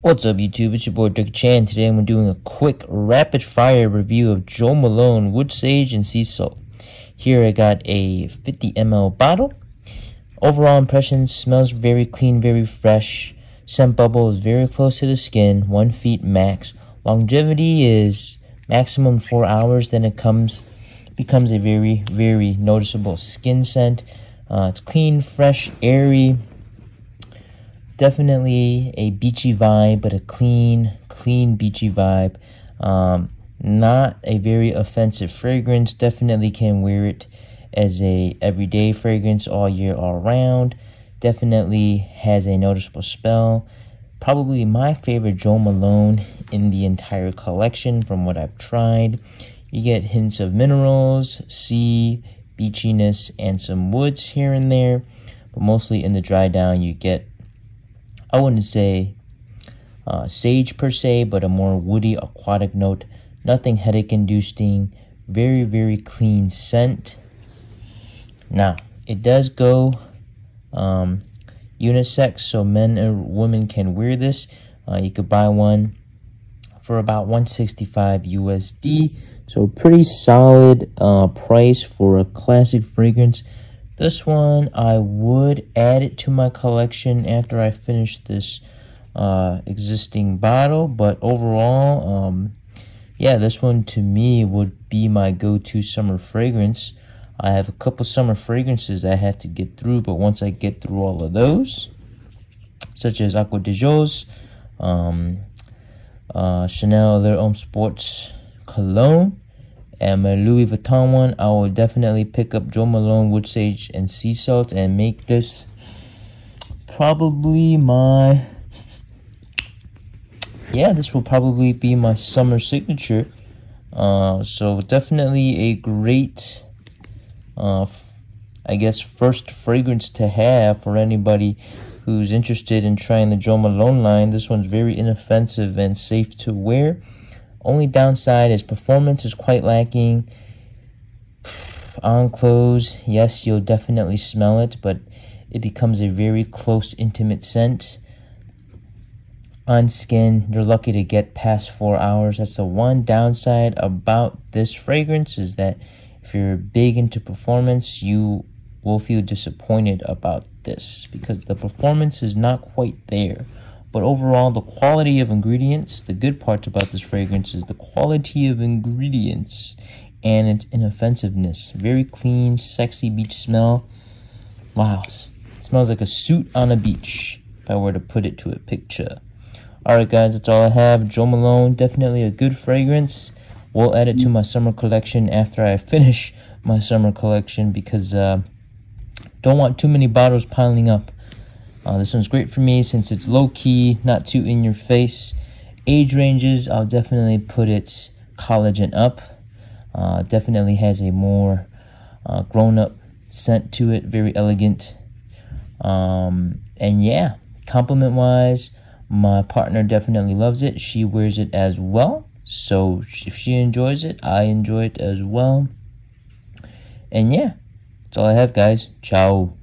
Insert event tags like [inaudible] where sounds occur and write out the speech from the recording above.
What's up YouTube, it's your boy Dirk Chan. Today I'm doing a quick rapid fire review of Jo Malone Wood Sage and Sea Salt. Here I got a 50 ml bottle. Overall impression, smells very clean, very fresh. Scent bubble is very close to the skin, 1 feet max. Longevity is maximum 4 hours, then it comes becomes a very, very noticeable skin scent. Uh, it's clean, fresh, airy, definitely a beachy vibe, but a clean, clean beachy vibe. Um, not a very offensive fragrance. Definitely can wear it as a everyday fragrance all year all round. Definitely has a noticeable smell. Probably my favorite Jo Malone in the entire collection from what I've tried. You get hints of minerals, sea, beachiness, and some woods here and there. But mostly in the dry down, you get I wouldn't say uh, sage per se, but a more woody aquatic note. Nothing headache inducing. Very, very clean scent. Now, it does go um, unisex, so men and women can wear this. Uh, you could buy one for about 165 USD. So pretty solid uh, price for a classic fragrance. This one, I would add it to my collection after I finish this uh, existing bottle. But overall, um, yeah, this one to me would be my go-to summer fragrance. I have a couple summer fragrances I have to get through, but once I get through all of those, such as Acqua di Gios, um, uh, Chanel their own Sports Cologne, and my Louis Vuitton one, I will definitely pick up Jo Malone Wood Sage and Sea Salt and make this probably my yeah, this will probably be my summer signature. Uh, so definitely a great, uh, I guess, first fragrance to have for anybody who's interested in trying the Jo Malone line. This one's very inoffensive and safe to wear. Only downside is performance is quite lacking. [sighs] On clothes, yes, you'll definitely smell it, but it becomes a very close, intimate scent. On skin, you're lucky to get past four hours. That's the one downside about this fragrance is that if you're big into performance, you will feel disappointed about this because the performance is not quite there. But overall, the quality of ingredients, the good parts about this fragrance is the quality of ingredients and its inoffensiveness. Very clean, sexy beach smell. Wow, it smells like a suit on a beach, if I were to put it to a picture. Alright guys, that's all I have. Jo Malone, definitely a good fragrance. We'll add it to my summer collection after I finish my summer collection because uh, don't want too many bottles piling up. Uh, this one's great for me since it's low key, not too in your face. Age ranges, I'll definitely put it college and up. Uh, definitely has a more uh, grown up scent to it, very elegant. Um, and yeah, compliment wise, my partner definitely loves it. She wears it as well. So if she enjoys it, I enjoy it as well. And yeah, that's all I have, guys. Ciao.